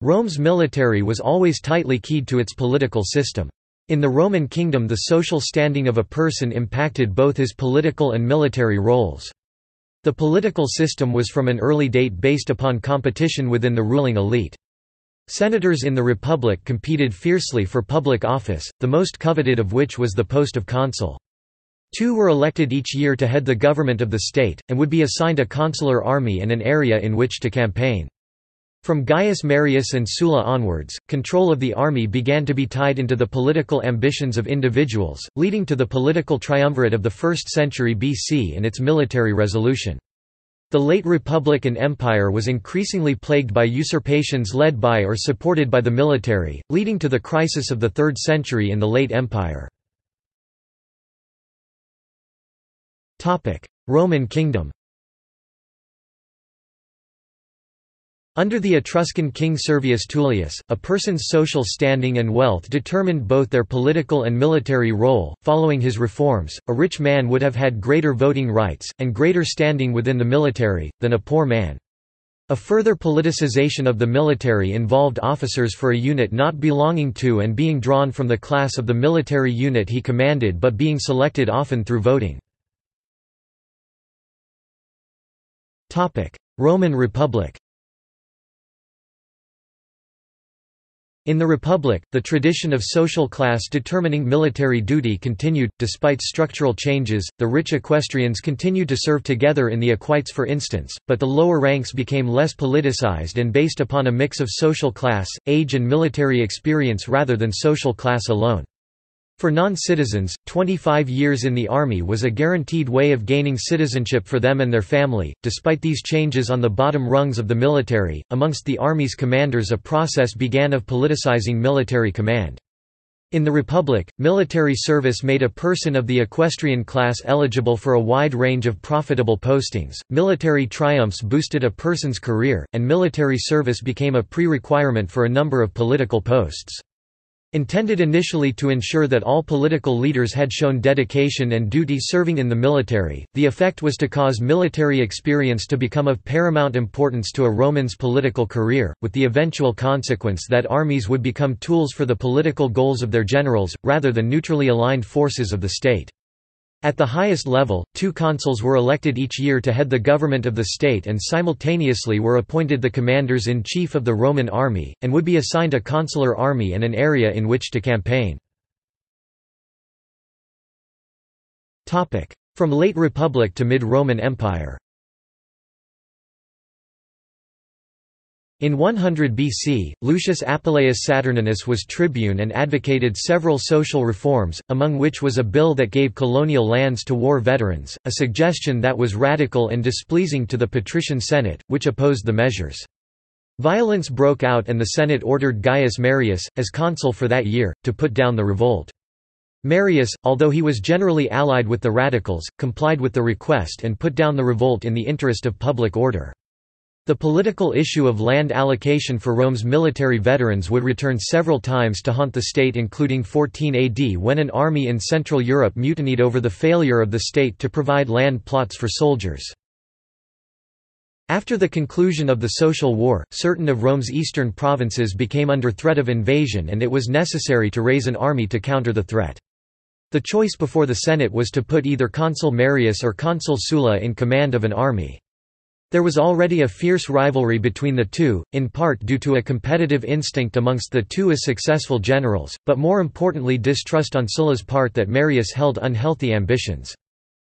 Rome's military was always tightly keyed to its political system. In the Roman kingdom the social standing of a person impacted both his political and military roles. The political system was from an early date based upon competition within the ruling elite. Senators in the Republic competed fiercely for public office, the most coveted of which was the post of consul. Two were elected each year to head the government of the state, and would be assigned a consular army and an area in which to campaign. From Gaius Marius and Sulla onwards, control of the army began to be tied into the political ambitions of individuals, leading to the political triumvirate of the 1st century BC and its military resolution. The late Republic and Empire was increasingly plagued by usurpations led by or supported by the military, leading to the crisis of the 3rd century in the late Empire. Roman kingdom Under the Etruscan king Servius Tullius, a person's social standing and wealth determined both their political and military role. Following his reforms, a rich man would have had greater voting rights, and greater standing within the military, than a poor man. A further politicization of the military involved officers for a unit not belonging to and being drawn from the class of the military unit he commanded but being selected often through voting. Roman Republic In the Republic, the tradition of social class determining military duty continued. Despite structural changes, the rich equestrians continued to serve together in the equites for instance, but the lower ranks became less politicized and based upon a mix of social class, age, and military experience rather than social class alone. For non-citizens, 25 years in the army was a guaranteed way of gaining citizenship for them and their family. Despite these changes on the bottom rungs of the military, amongst the army's commanders a process began of politicizing military command. In the Republic, military service made a person of the equestrian class eligible for a wide range of profitable postings, military triumphs boosted a person's career, and military service became a pre-requirement for a number of political posts. Intended initially to ensure that all political leaders had shown dedication and duty serving in the military, the effect was to cause military experience to become of paramount importance to a Roman's political career, with the eventual consequence that armies would become tools for the political goals of their generals, rather than neutrally aligned forces of the state. At the highest level, two consuls were elected each year to head the government of the state and simultaneously were appointed the commanders-in-chief of the Roman army, and would be assigned a consular army and an area in which to campaign. From late Republic to mid-Roman Empire In 100 BC, Lucius Apuleius Saturninus was tribune and advocated several social reforms, among which was a bill that gave colonial lands to war veterans, a suggestion that was radical and displeasing to the patrician Senate, which opposed the measures. Violence broke out and the Senate ordered Gaius Marius, as consul for that year, to put down the revolt. Marius, although he was generally allied with the radicals, complied with the request and put down the revolt in the interest of public order. The political issue of land allocation for Rome's military veterans would return several times to haunt the state including 14 AD when an army in Central Europe mutinied over the failure of the state to provide land plots for soldiers. After the conclusion of the Social War, certain of Rome's eastern provinces became under threat of invasion and it was necessary to raise an army to counter the threat. The choice before the Senate was to put either consul Marius or consul Sulla in command of an army. There was already a fierce rivalry between the two, in part due to a competitive instinct amongst the two as successful generals, but more importantly distrust on Sulla's part that Marius held unhealthy ambitions.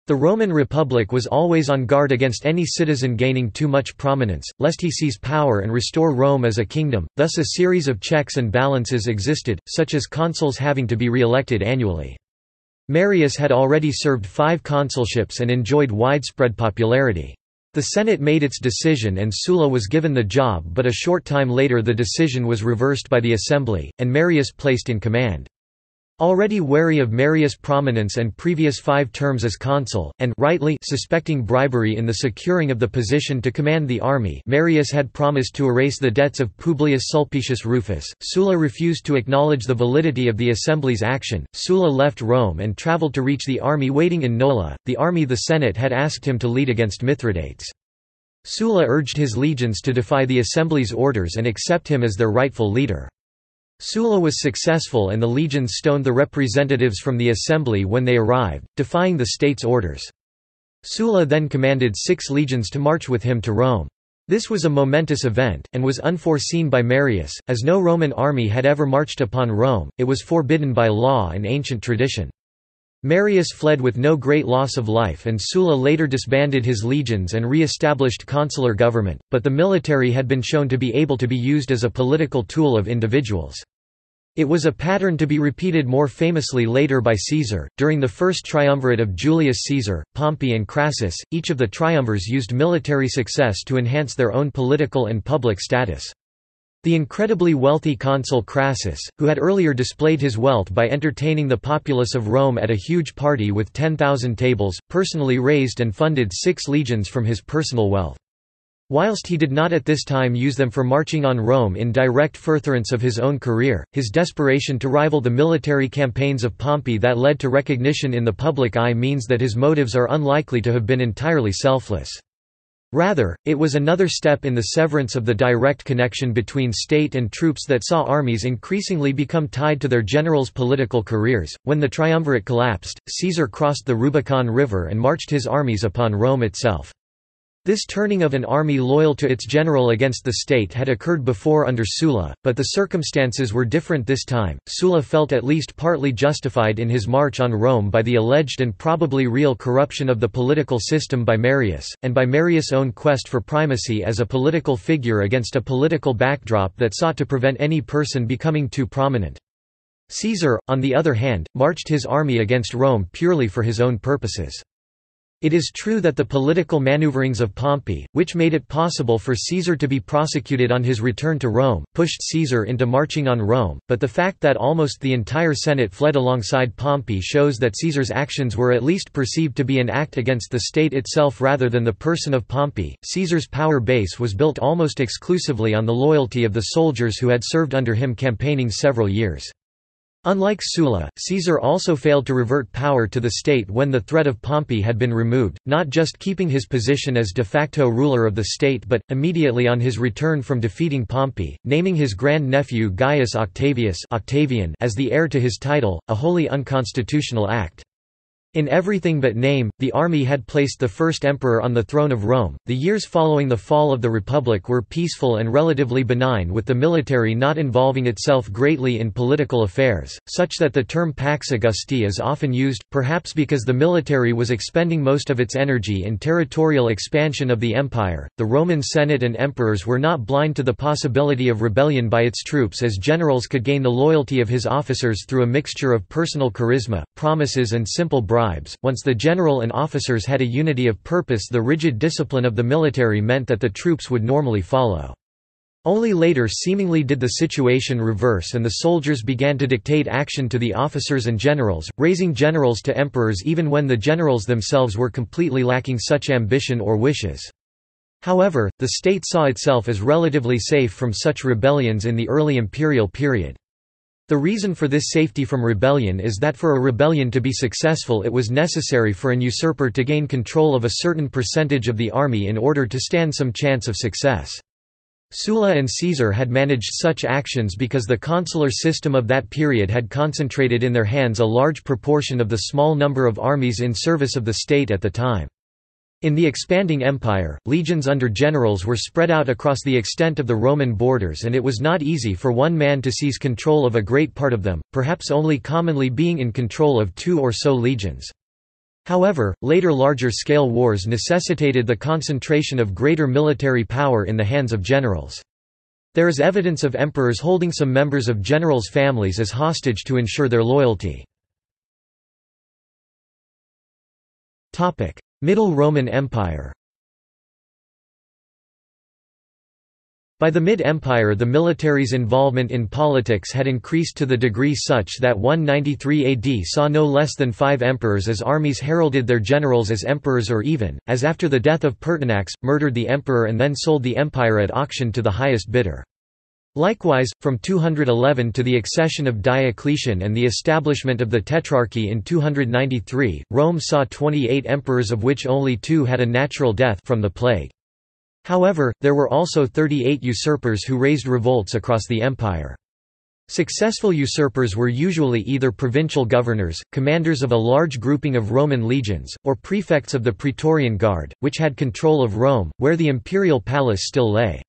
The Roman Republic was always on guard against any citizen gaining too much prominence, lest he seize power and restore Rome as a kingdom, thus a series of checks and balances existed, such as consuls having to be re-elected annually. Marius had already served five consulships and enjoyed widespread popularity. The Senate made its decision and Sulla was given the job but a short time later the decision was reversed by the Assembly, and Marius placed in command. Already wary of Marius' prominence and previous five terms as consul, and rightly suspecting bribery in the securing of the position to command the army Marius had promised to erase the debts of Publius Sulpicius Rufus, Sulla refused to acknowledge the validity of the Assembly's action, Sulla left Rome and travelled to reach the army waiting in Nola, the army the Senate had asked him to lead against Mithridates. Sulla urged his legions to defy the assembly's orders and accept him as their rightful leader. Sulla was successful and the legions stoned the representatives from the assembly when they arrived, defying the state's orders. Sulla then commanded six legions to march with him to Rome. This was a momentous event, and was unforeseen by Marius, as no Roman army had ever marched upon Rome, it was forbidden by law and ancient tradition. Marius fled with no great loss of life and Sulla later disbanded his legions and re-established consular government, but the military had been shown to be able to be used as a political tool of individuals. It was a pattern to be repeated more famously later by Caesar. During the first triumvirate of Julius Caesar, Pompey, and Crassus, each of the triumvirs used military success to enhance their own political and public status. The incredibly wealthy consul Crassus, who had earlier displayed his wealth by entertaining the populace of Rome at a huge party with 10,000 tables, personally raised and funded six legions from his personal wealth. Whilst he did not at this time use them for marching on Rome in direct furtherance of his own career, his desperation to rival the military campaigns of Pompey that led to recognition in the public eye means that his motives are unlikely to have been entirely selfless. Rather, it was another step in the severance of the direct connection between state and troops that saw armies increasingly become tied to their generals' political careers. When the triumvirate collapsed, Caesar crossed the Rubicon River and marched his armies upon Rome itself. This turning of an army loyal to its general against the state had occurred before under Sulla, but the circumstances were different this time. Sulla felt at least partly justified in his march on Rome by the alleged and probably real corruption of the political system by Marius, and by Marius' own quest for primacy as a political figure against a political backdrop that sought to prevent any person becoming too prominent. Caesar, on the other hand, marched his army against Rome purely for his own purposes. It is true that the political maneuverings of Pompey, which made it possible for Caesar to be prosecuted on his return to Rome, pushed Caesar into marching on Rome, but the fact that almost the entire Senate fled alongside Pompey shows that Caesar's actions were at least perceived to be an act against the state itself rather than the person of Pompey. Caesar's power base was built almost exclusively on the loyalty of the soldiers who had served under him campaigning several years. Unlike Sulla, Caesar also failed to revert power to the state when the threat of Pompey had been removed, not just keeping his position as de facto ruler of the state but, immediately on his return from defeating Pompey, naming his grand-nephew Gaius Octavius Octavian as the heir to his title, a wholly unconstitutional act. In everything but name, the army had placed the first emperor on the throne of Rome. The years following the fall of the Republic were peaceful and relatively benign, with the military not involving itself greatly in political affairs, such that the term Pax Augusti is often used, perhaps because the military was expending most of its energy in territorial expansion of the empire. The Roman Senate and emperors were not blind to the possibility of rebellion by its troops, as generals could gain the loyalty of his officers through a mixture of personal charisma, promises, and simple bribes bribes. Once the general and officers had a unity of purpose, the rigid discipline of the military meant that the troops would normally follow. Only later seemingly did the situation reverse and the soldiers began to dictate action to the officers and generals, raising generals to emperors even when the generals themselves were completely lacking such ambition or wishes. However, the state saw itself as relatively safe from such rebellions in the early imperial period. The reason for this safety from rebellion is that for a rebellion to be successful it was necessary for an usurper to gain control of a certain percentage of the army in order to stand some chance of success. Sulla and Caesar had managed such actions because the consular system of that period had concentrated in their hands a large proportion of the small number of armies in service of the state at the time. In the expanding empire, legions under generals were spread out across the extent of the Roman borders and it was not easy for one man to seize control of a great part of them, perhaps only commonly being in control of two or so legions. However, later larger-scale wars necessitated the concentration of greater military power in the hands of generals. There is evidence of emperors holding some members of generals' families as hostage to ensure their loyalty. Middle Roman Empire By the mid-empire the military's involvement in politics had increased to the degree such that 193 AD saw no less than five emperors as armies heralded their generals as emperors or even, as after the death of Pertinax, murdered the emperor and then sold the empire at auction to the highest bidder. Likewise, from 211 to the accession of Diocletian and the establishment of the Tetrarchy in 293, Rome saw 28 emperors of which only two had a natural death from the plague. However, there were also 38 usurpers who raised revolts across the empire. Successful usurpers were usually either provincial governors, commanders of a large grouping of Roman legions, or prefects of the Praetorian Guard, which had control of Rome, where the imperial palace still lay.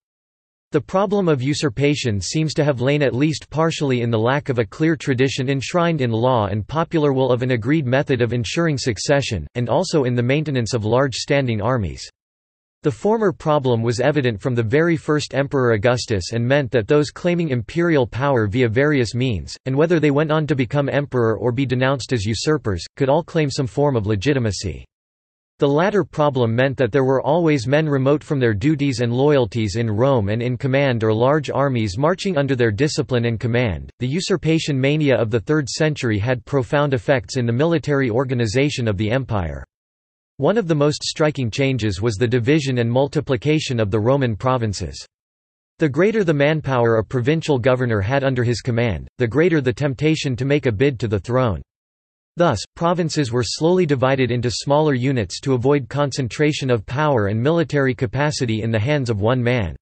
The problem of usurpation seems to have lain at least partially in the lack of a clear tradition enshrined in law and popular will of an agreed method of ensuring succession, and also in the maintenance of large standing armies. The former problem was evident from the very first Emperor Augustus and meant that those claiming imperial power via various means, and whether they went on to become emperor or be denounced as usurpers, could all claim some form of legitimacy. The latter problem meant that there were always men remote from their duties and loyalties in Rome and in command or large armies marching under their discipline and command. The usurpation mania of the 3rd century had profound effects in the military organization of the empire. One of the most striking changes was the division and multiplication of the Roman provinces. The greater the manpower a provincial governor had under his command, the greater the temptation to make a bid to the throne. Thus, provinces were slowly divided into smaller units to avoid concentration of power and military capacity in the hands of one man.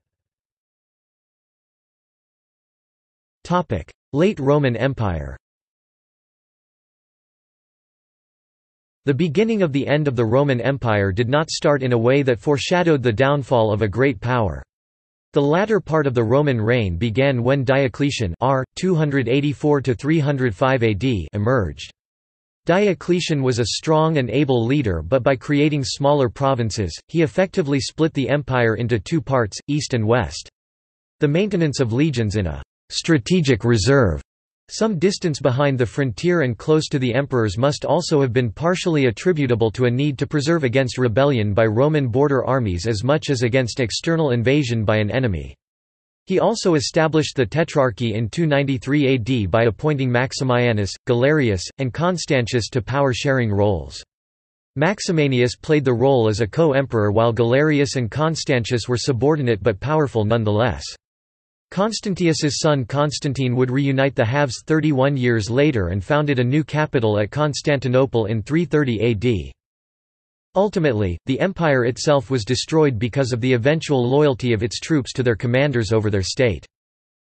Late Roman Empire The beginning of the end of the Roman Empire did not start in a way that foreshadowed the downfall of a great power. The latter part of the Roman reign began when Diocletian r. 284 AD emerged. Diocletian was a strong and able leader but by creating smaller provinces, he effectively split the empire into two parts, east and west. The maintenance of legions in a «strategic reserve» Some distance behind the frontier and close to the emperors must also have been partially attributable to a need to preserve against rebellion by Roman border armies as much as against external invasion by an enemy. He also established the Tetrarchy in 293 AD by appointing Maximianus, Galerius, and Constantius to power-sharing roles. Maximanius played the role as a co-emperor while Galerius and Constantius were subordinate but powerful nonetheless. Constantius's son Constantine would reunite the halves 31 years later and founded a new capital at Constantinople in 330 AD. Ultimately, the empire itself was destroyed because of the eventual loyalty of its troops to their commanders over their state.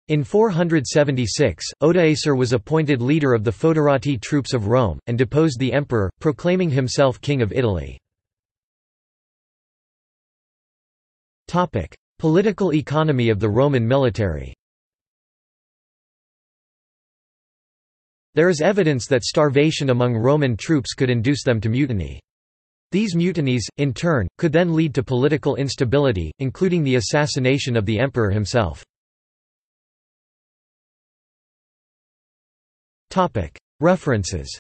In 476, Odoacer was appointed leader of the Foederati troops of Rome, and deposed the emperor, proclaiming himself king of Italy. Political economy of the Roman military There is evidence that starvation among Roman troops could induce them to mutiny. These mutinies, in turn, could then lead to political instability, including the assassination of the emperor himself. References